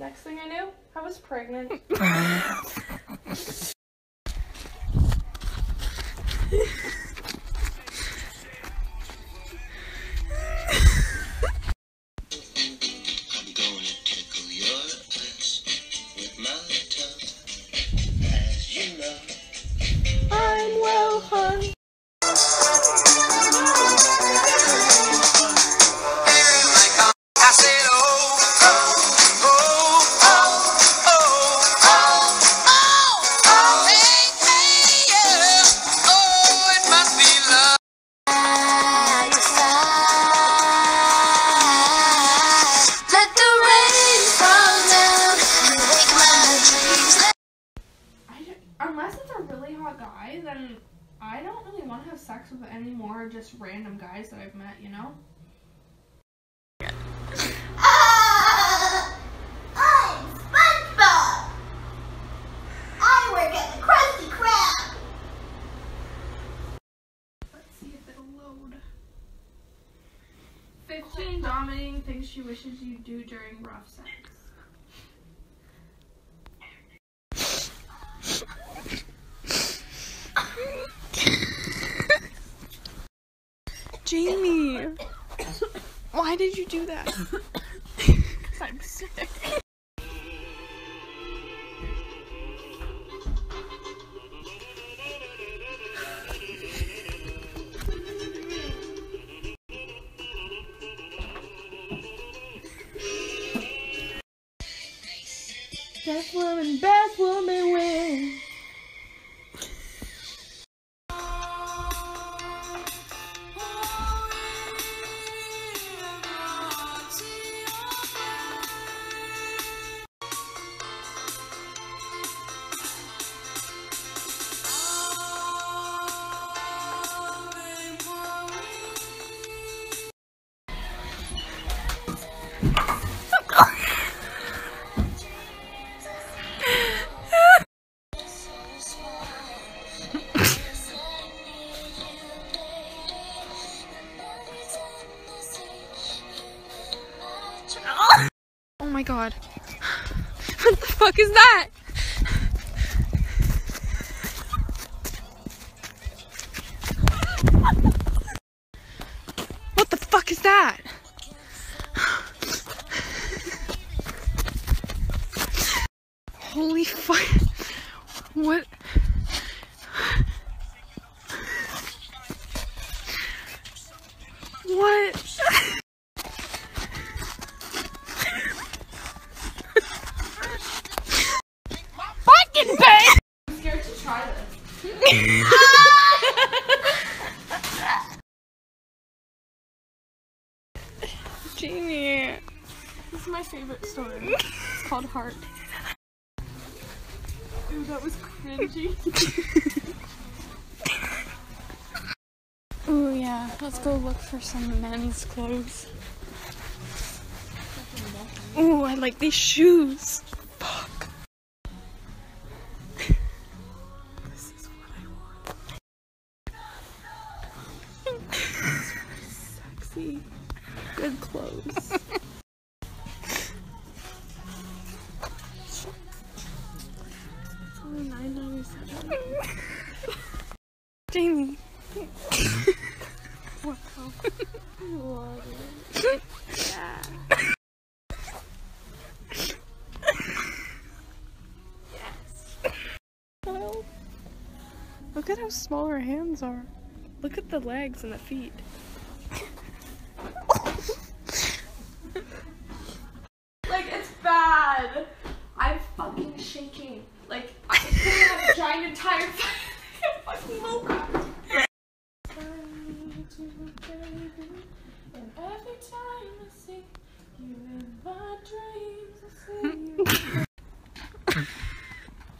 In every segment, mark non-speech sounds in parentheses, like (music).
Next thing I knew, I was pregnant. (laughs) just random guys that I've met, you know? Fifteen dominating things she wishes you do during rough sex. Jamie, why did you do that? (laughs) I'm sick. Best woman, best woman my god. What the fuck is that? What the fuck is that? Holy fuck. What? What? Fucking bang! I'm scared to try this. Jamie. This is my favorite story. It's called Heart. Ooh, that was cringy. (laughs) Ooh, yeah. Let's go look for some men's clothes. Ooh, I like these shoes. Good clothes. (laughs) Jamie. What the? (laughs) Look at how small her hands are. Look at the legs and the feet.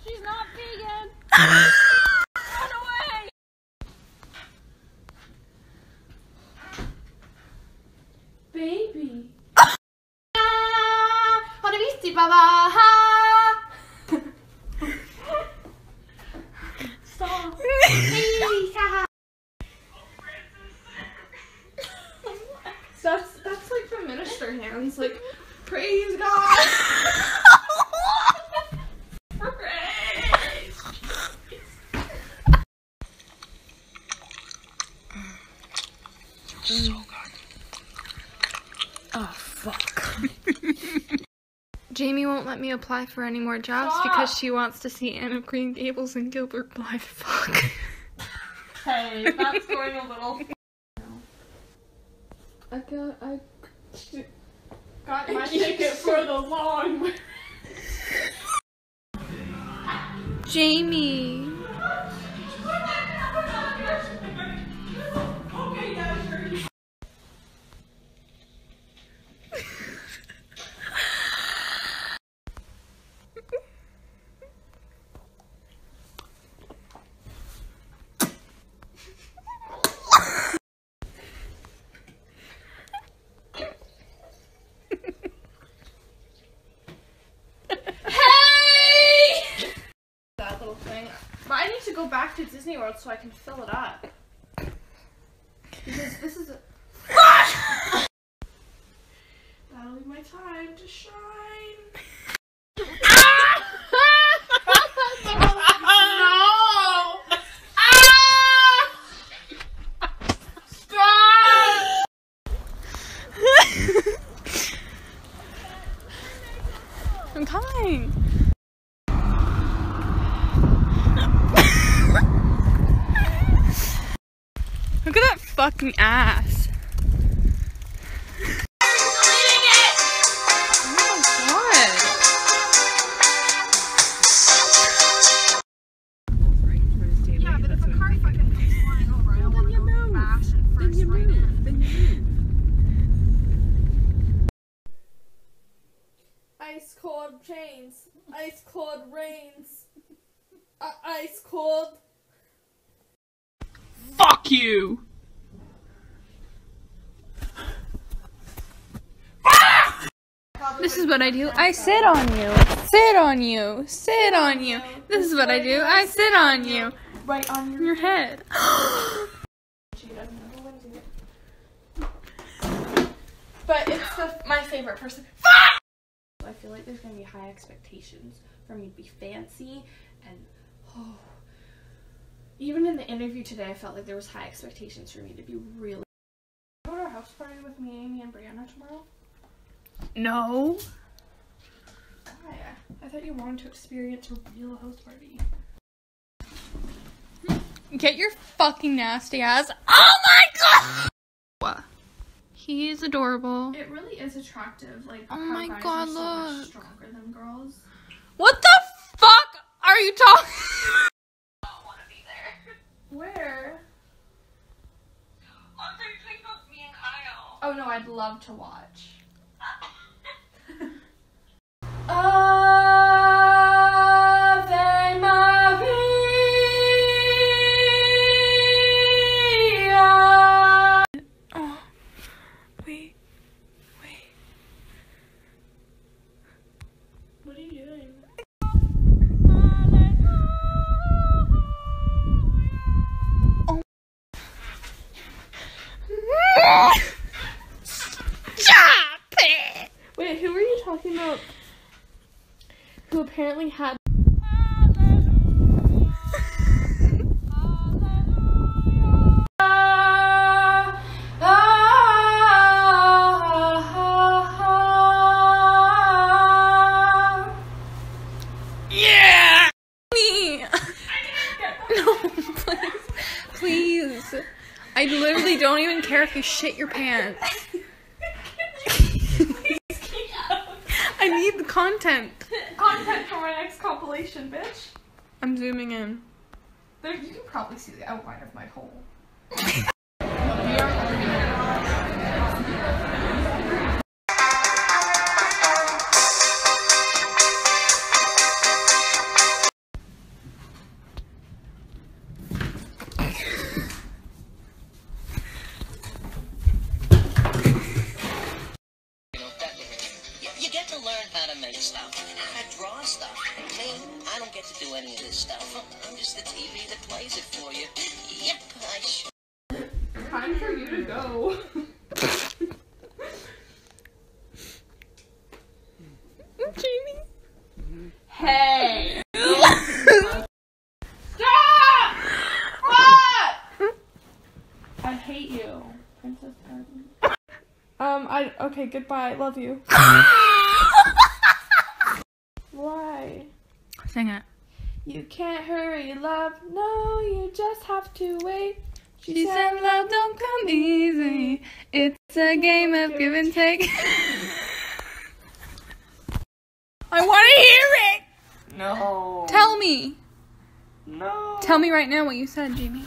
She's not vegan. Run away. Baby. Har du visst det won't let me apply for any more jobs Stop. because she wants to see Anne of Green Gables and Gilbert Blythe. Fuck. Hey, that's going a little. (laughs) I got. I. Got my ticket for the long. Jamie. To go back to Disney World so I can fill it up. Because this is a. (laughs) That'll be my time to shine. no! Ah! Stop! I'm coming. Look at that fucking ass. Oh my god. Yeah, but if a car fucking comes flying over, I don't want to go bash and first right in. Ice cold chains, ice cold rains, uh, ice cold. Fuck you. This is what I do. I sit on you. Sit on you. Sit on you. This is what I do. I sit on you. right on your. Your head. She doesn't know when to get- But it's the, my favorite person. I feel like there's gonna be high expectations for me to be fancy and oh. Even in the interview today, I felt like there was high expectations for me to be really. Go to our house party with me, Amy, and Brianna tomorrow. No. Why? I thought you wanted to experience a real house party. Get your fucking nasty ass. Oh my god. He is adorable. It really is attractive, like Oh my God, are so much look. stronger than girls. What the fuck are you talking? I don't want to be there. Where? Oh no, I'd love to watch. Who apparently had Yeah! Me! (laughs) No, please. Please. I literally don't even care if you shit your pants. (laughs) I need the content. Content for my next compilation, bitch. I'm zooming in. There, you can probably see the outline of my hole. (laughs) stuff, how to draw stuff. Me, I don't get to do any of this stuff. I'm just the TV that plays it for you. Yep, I sure. Time for you to go. Jamie? Hey! Stop! Stop! I hate you, Princess Garden. Um, I okay, goodbye. Love you. (laughs) Sing it. You can't hurry, love. No, you just have to wait. She said love don't come easy. It's a game of give and take. (laughs) I want to hear it. No. Tell me. No. Tell me right now what you said, Jamie.